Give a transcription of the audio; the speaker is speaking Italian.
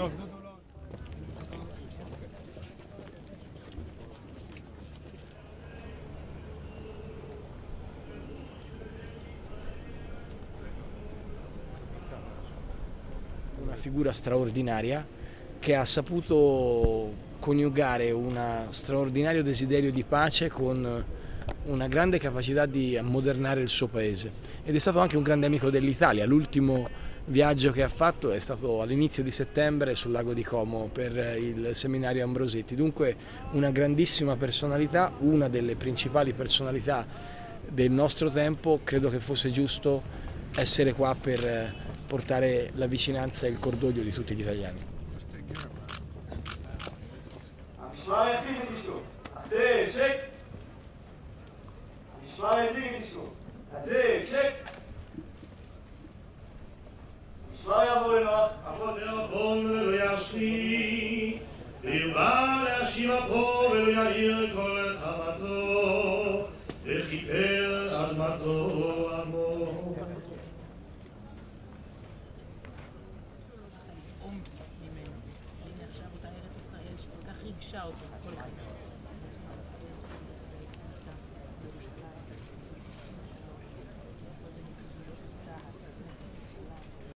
Una figura straordinaria che ha saputo coniugare un straordinario desiderio di pace con una grande capacità di ammodernare il suo paese ed è stato anche un grande amico dell'Italia. L'ultimo viaggio che ha fatto è stato all'inizio di settembre sul lago di Como per il seminario Ambrosetti. Dunque una grandissima personalità, una delle principali personalità del nostro tempo, credo che fosse giusto essere qua per portare la vicinanza e il cordoglio di tutti gli italiani. המשמר יחליף את אשתו. הצק, שק. המשמר יציג את אשתו. הצק, שק. המשמר יעבור לנוח. אבות ועוון ולא ישחית, וירבע להשיב אפו ולא יאיר כל חמתו, וכיפר אדמתו עמו. shelter.